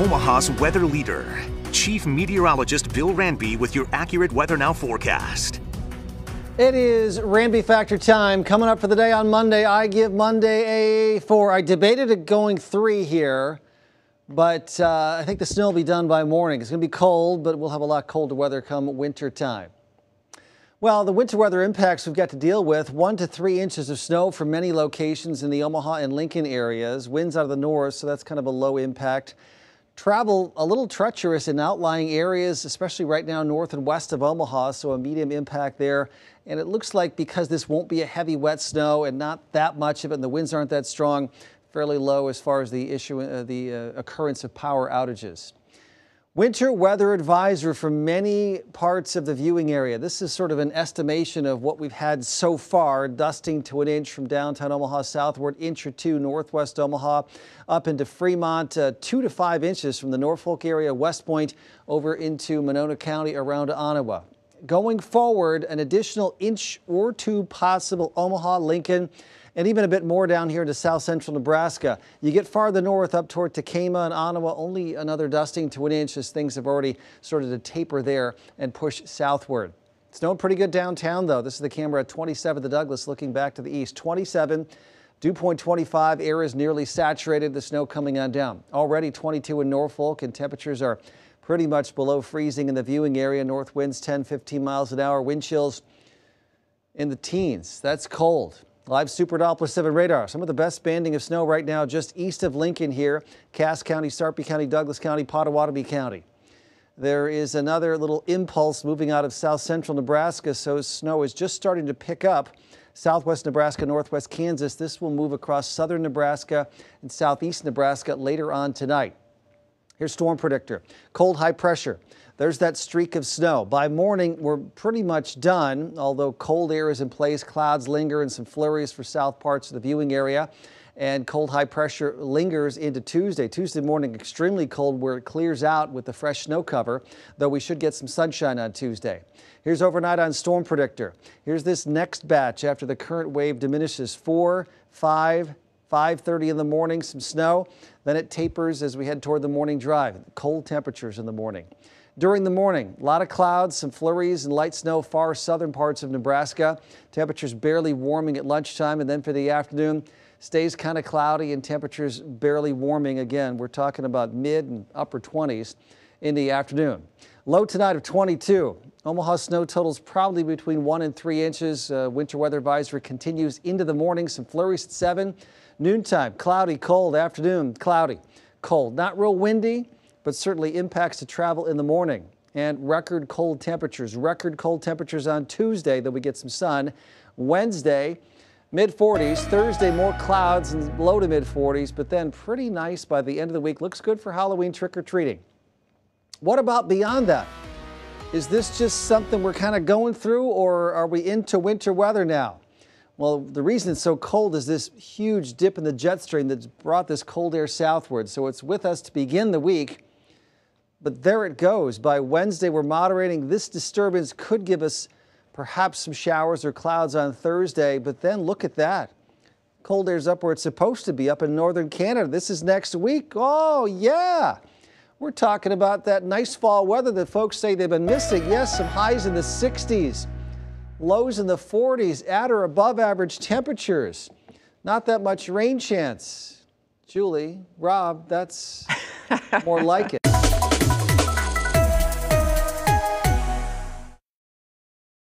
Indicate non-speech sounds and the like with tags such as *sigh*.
Omaha's weather leader, Chief Meteorologist Bill Randby with your accurate Weather Now forecast. It is Randby Factor time. Coming up for the day on Monday, I give Monday a four. I debated it going three here, but uh, I think the snow will be done by morning. It's going to be cold, but we'll have a lot colder weather come winter time. Well, the winter weather impacts we've got to deal with one to three inches of snow for many locations in the Omaha and Lincoln areas. Winds out of the north, so that's kind of a low impact. Travel a little treacherous in outlying areas, especially right now north and west of Omaha, so a medium impact there. And it looks like because this won't be a heavy wet snow and not that much of it, and the winds aren't that strong, fairly low as far as the issue, uh, the uh, occurrence of power outages. Winter weather advisor for many parts of the viewing area. This is sort of an estimation of what we've had so far, dusting to an inch from downtown Omaha southward, inch or two northwest Omaha, up into Fremont, uh, two to five inches from the Norfolk area, West Point, over into Monona County around Onawa. Going forward, an additional inch or two possible Omaha, Lincoln, and even a bit more down here into south central Nebraska. You get farther north up toward Tekamah and Onawa, only another dusting to an inch as things have already started to taper there and push southward. Snowing pretty good downtown though. This is the camera at 27 the Douglas looking back to the east. 27. Dew point 25, air is nearly saturated, the snow coming on down. Already 22 in Norfolk and temperatures are pretty much below freezing in the viewing area. North winds 10, 15 miles an hour, wind chills in the teens. That's cold. Live Super Doppler 7 radar. Some of the best banding of snow right now just east of Lincoln here. Cass County, Sarpy County, Douglas County, Pottawattamie County. There is another little impulse moving out of south central Nebraska, so snow is just starting to pick up. Southwest Nebraska, northwest Kansas. This will move across southern Nebraska and southeast Nebraska later on tonight. Here's storm predictor. Cold high pressure. There's that streak of snow. By morning, we're pretty much done, although cold air is in place. Clouds linger and some flurries for south parts of the viewing area. And cold high pressure lingers into Tuesday. Tuesday morning, extremely cold where it clears out with the fresh snow cover, though we should get some sunshine on Tuesday. Here's overnight on Storm Predictor. Here's this next batch after the current wave diminishes 4, 5, 5.30 in the morning, some snow. Then it tapers as we head toward the morning drive. Cold temperatures in the morning. During the morning, a lot of clouds, some flurries and light snow far southern parts of Nebraska. Temperatures barely warming at lunchtime and then for the afternoon stays kind of cloudy and temperatures barely warming again. We're talking about mid and upper 20s in the afternoon. Low tonight of 22. Omaha snow totals probably between 1 and 3 inches. Uh, winter weather advisory continues into the morning. Some flurries at 7. Noontime, cloudy, cold. Afternoon, cloudy, cold. Not real windy but certainly impacts to travel in the morning. And record cold temperatures. Record cold temperatures on Tuesday, though we get some sun. Wednesday, mid 40s. Thursday, more clouds and low to mid 40s, but then pretty nice by the end of the week. Looks good for Halloween trick or treating. What about beyond that? Is this just something we're kind of going through, or are we into winter weather now? Well, the reason it's so cold is this huge dip in the jet stream that's brought this cold air southward. So it's with us to begin the week. But there it goes. By Wednesday, we're moderating. This disturbance could give us perhaps some showers or clouds on Thursday, but then look at that. Cold air's up where it's supposed to be, up in northern Canada. This is next week. Oh, yeah. We're talking about that nice fall weather that folks say they've been missing. Yes, some highs in the 60s, lows in the 40s, at or above average temperatures. Not that much rain chance. Julie, Rob, that's *laughs* more like it.